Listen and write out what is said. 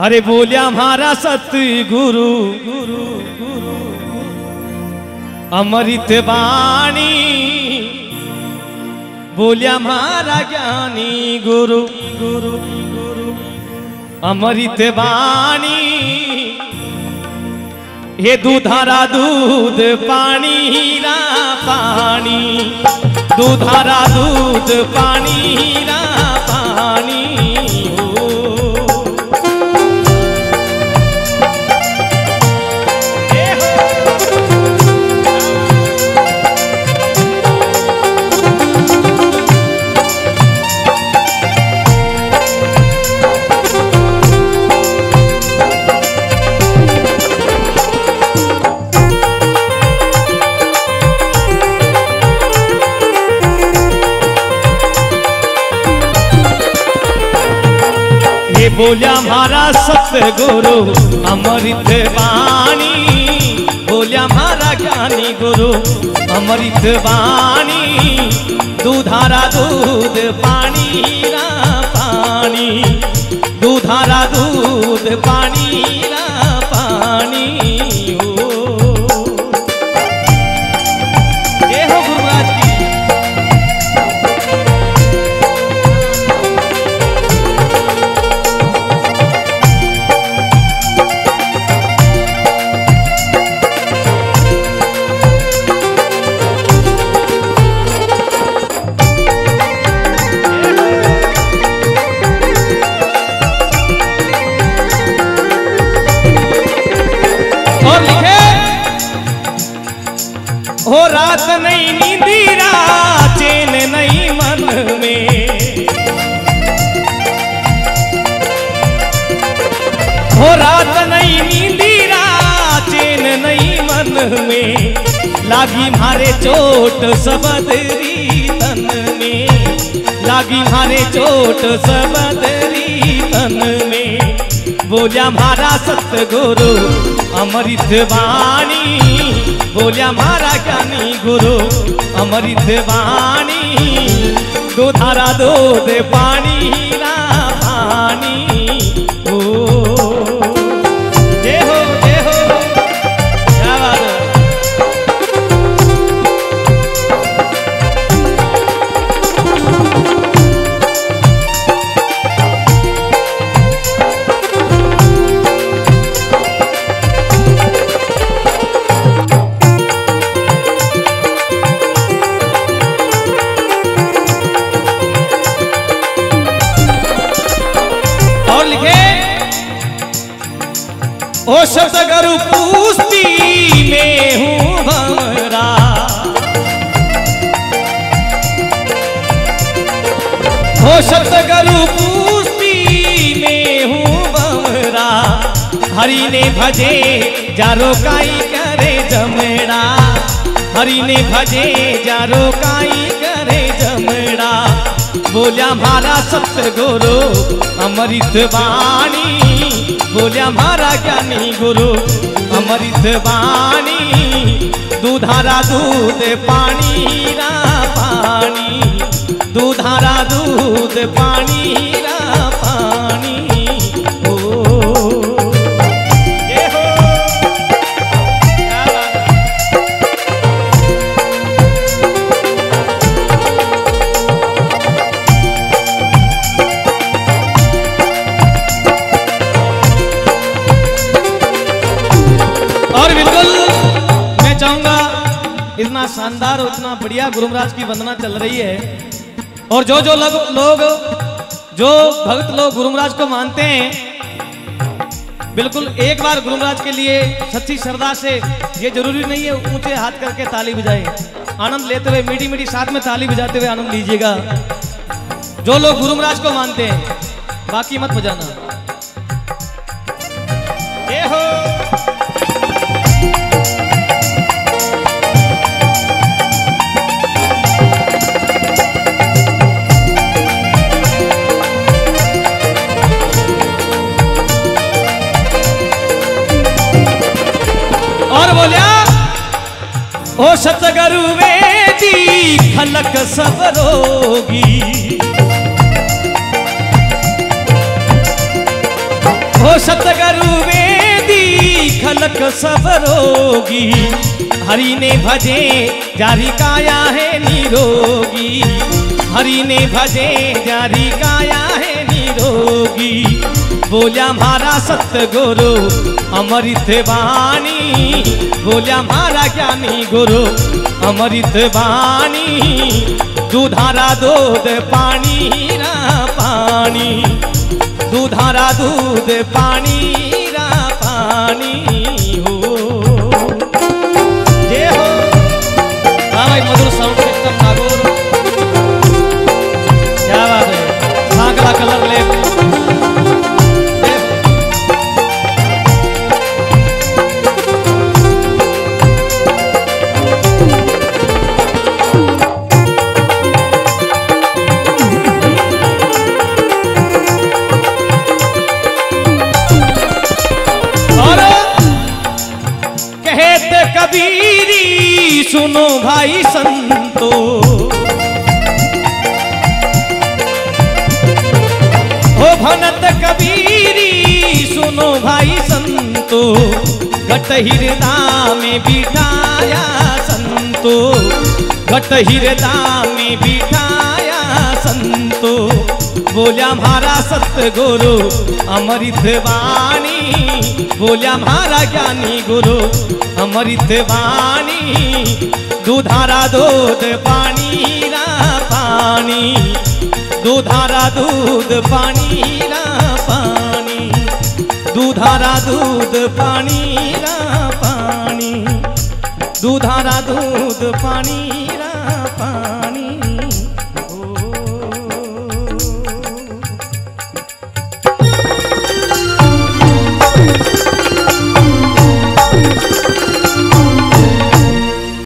अरे बोलिया हमारा सत्य गुरु गुरु। गुरु अमृत वाणी। बोलिया हमारा ज्ञानी, गुरु गुरु गुरु। अमृत वाणी। हे दूधारा दूध पानी हीरा पानी दूधारा दूध पानी हीरा बोलिया, मारा सतगुरु अमृत वाणी। बोलिया, मारा ज्ञानी गुरु अमृत वाणी। दूधारा दूध पानी ना पानी दूधारा दूध पानी रात नहीं नींदीरा चैन नहीं मन में। हो रात नहीं नींदीरा चैन नहीं मन में। लागी मारे चोट सबदरी तन में। लागी मारे चोट सबदरी तन में। बोलिया मारा सतगुरु अमृत वाणी बोलिया मारा ज्ञानी गुरु अमरी देवानी दो धारा दो दे पानी ओ शब्द गुरु पूछती में हूँ भमरा पूछती में हूँ हरि ने भजे, जारो काई करे जमड़ा। हरि ने भजे, जारो काई बोलिया मारा सतगुरु, अमृत वाणी। बोलिया मारा ज्ञानी गुरु, अमृत वाणी। दूधारा दूध पानी हीरा पानी दूधारा दूध पानी हीरा पानी चाहूँगा इतना शानदार और इतना बढ़िया गुरु महाराज की वंदना चल रही है। और जो जो लोग लोग, जो भक्त लोग गुरु महाराज को मानते हैं, बिल्कुल एक बार गुरु महाराज के लिए सच्ची श्रद्धा से ये ज़रूरी नहीं है ऊँचे हाथ करके ताली बजाएँ। आनंद लेते हुए, मीठी मीठी साथ में ताली बजाते हुए आनंद लीजिएगा। जो लोग गुरु महाराज को मानते हैं, बाकी मत बजाना। खलक सब रोगी। ओ तिलक सब रोगी। हरि ने भजे, जारी काया है निरोगी। हरि ने भजे, जारी काया है निरोगी। बोलिया मारा सत्य गुरु अमृत वाणी। बोलिया मारा ज्ञानी गुरु अमृत वाणी दूधारा दूध पानी रा पानी दूधारा दूध पानी रा पानी कबीरी, सुनो भाई संतो। हो भनत कबीरी, सुनो भाई संतो। घट हृदा में बिठाया संतो। घट हृदा में बिठाया संतो। बोल्या म्हारा सत्य गुरु अमृत वाणी बोल्या म्हारा ज्ञानी गुरु अमृत वाणी दूधारा दूध पानी रा पानी। दूधारा दूध पानी रा पानी। दूधारा दूध पानी रा पानी। दूधारा दूध पानी रा पानी।